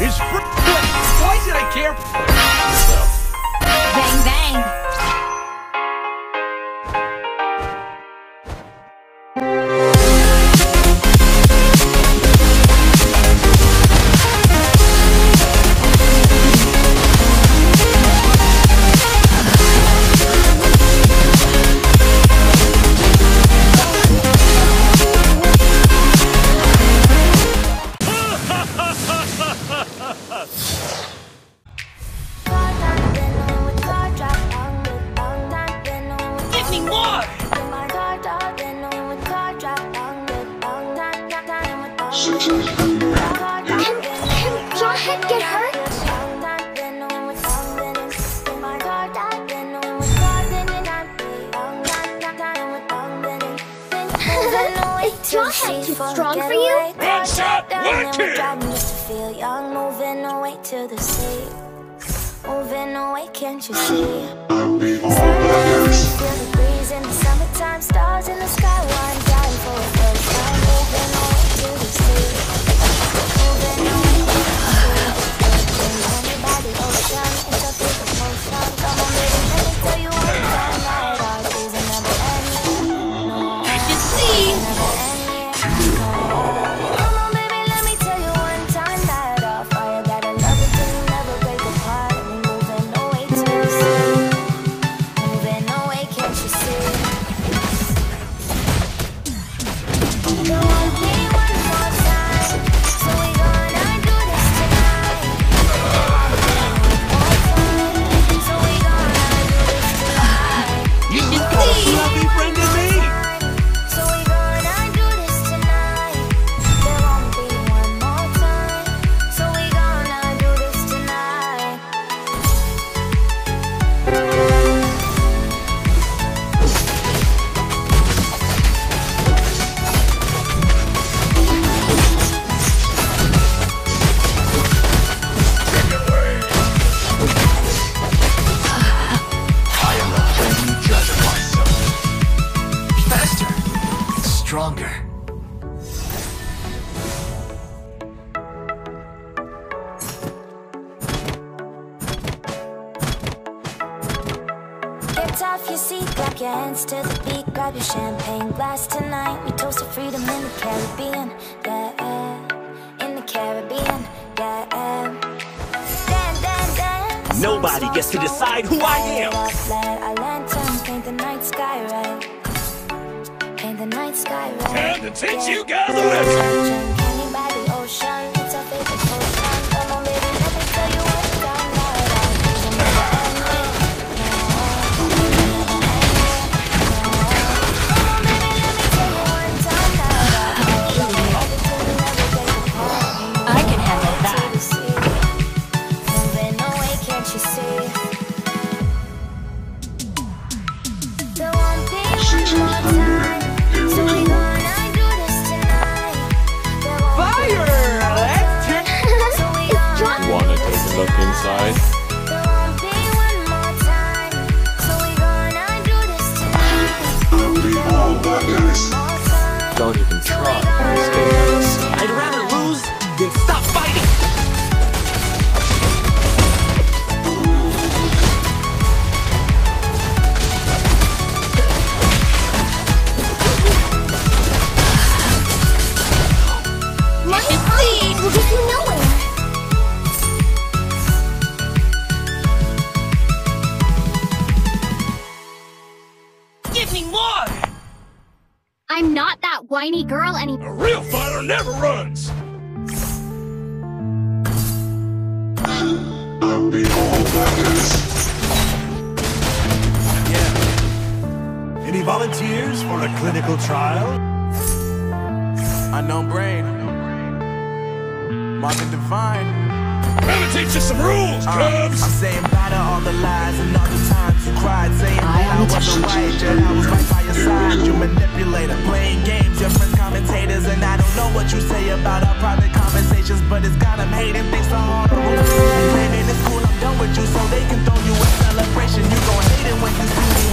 is free. Is your head too strong for you? One shot, one kill. Just to feel young, moving away to the sea. Moving away, can't you see? Sometimes feel the breeze in the summertime, stars in the sky, one dying for a first time. Moving away to the sea. Moving away to the sea. Lonely by the ocean, champagne glass tonight. We toast to freedom in the Caribbean, yeah, in the Caribbean, yeah. Dan, dan, dance. Nobody gets to decide who I am. Our lanterns paint the night sky red. Paint the night sky red. Time to teach you more time, Don't even try. gonna Stay do out of this sight. I'd rather lose than stop fighting! You should see. Will you nowhere. Give whiny girl anymore. A real fighter never runs! Yeah. Any volunteers for a clinical trial? Unknown brain. Marvin Divine. Gonna teach you some rules, Uh, cubs! I'm saying bye to all the lies and all the times you cried, saying that I wasn't right, yet I was right by your side. You manipulator, playing games, your friends commentators, and I don't know what you say about our private conversations, but it's got them hating things so hard to rule. Claiming it's cool, I'm done with you, so they can throw you a celebration. You gon' hate it when you see me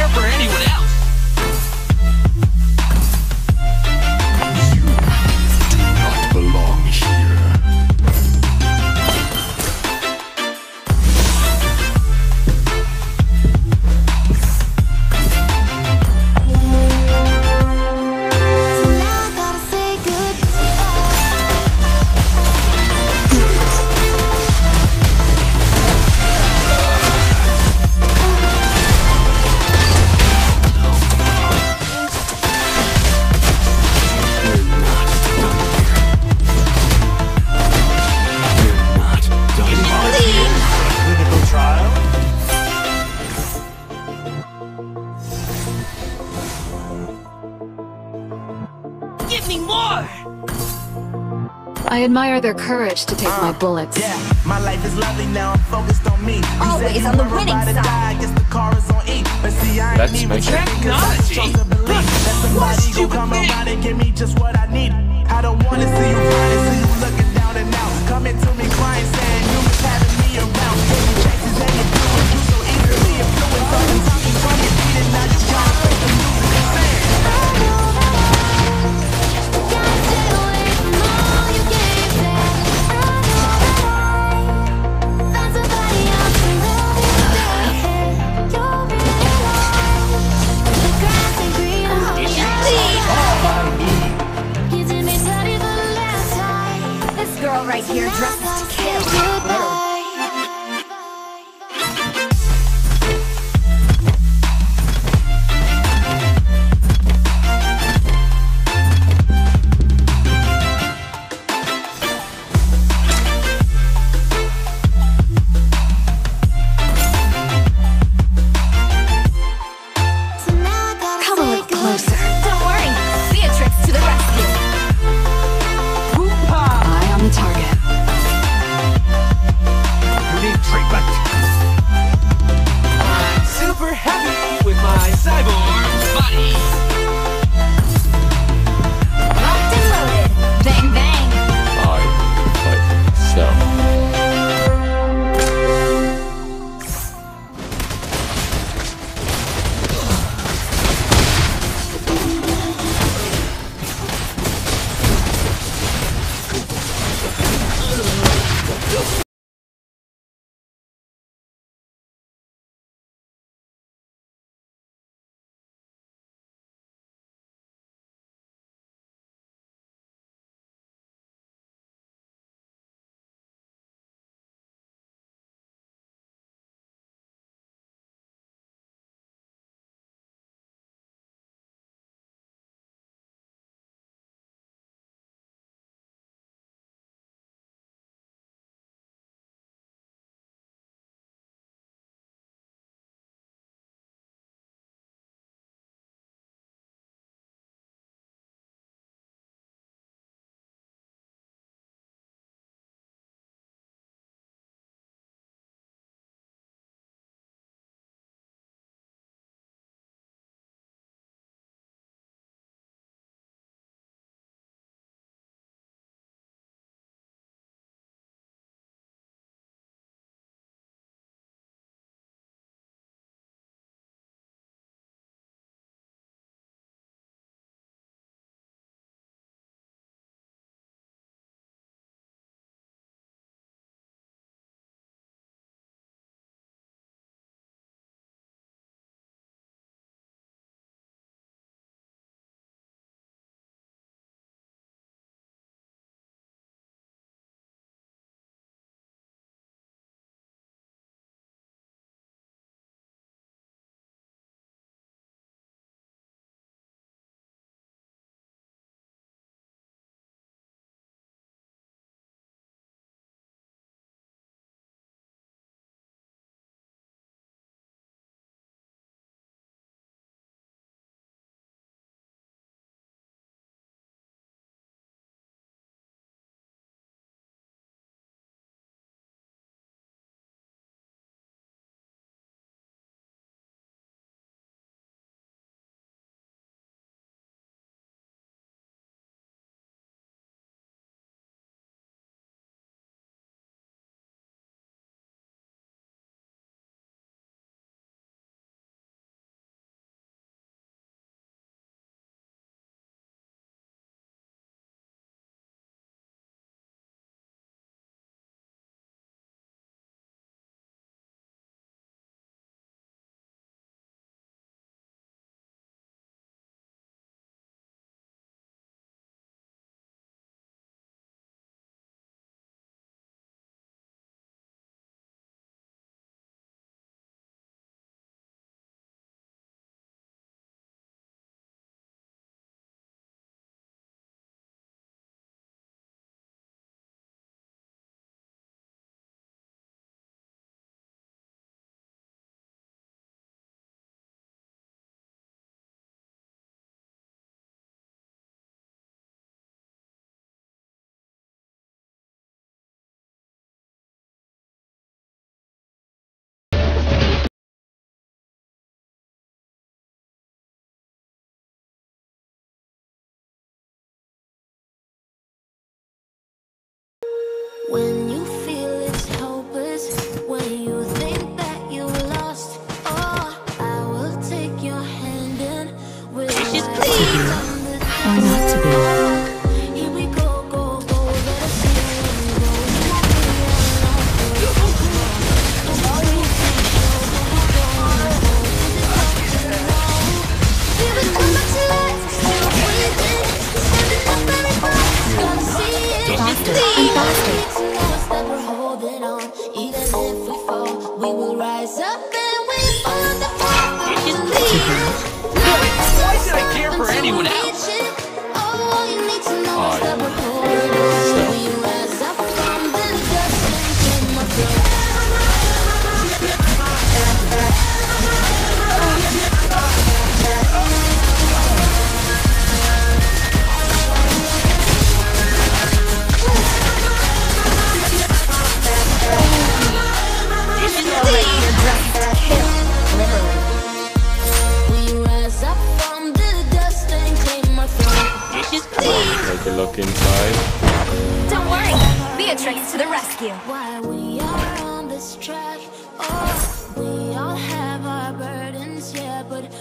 care for anyone else. I admire their courage to take uh, my bullets. Yeah, my life is lovely now. I'm focused on me. You Always on the winning side. Die, guess the car is on E. But see, I ain't even. Chose to believe that somebody gonna come around and give me just what I need. I don't wanna see you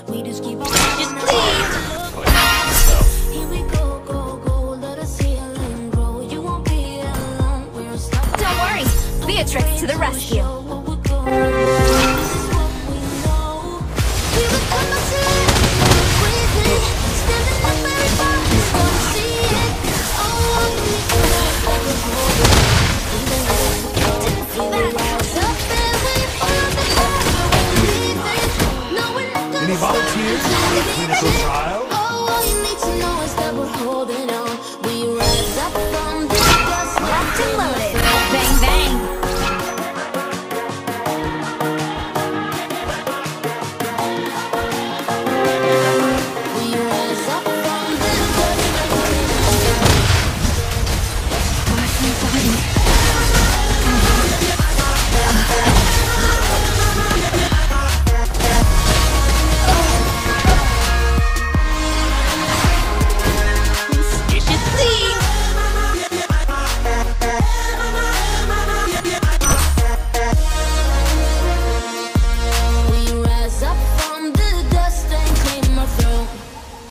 we just keep on.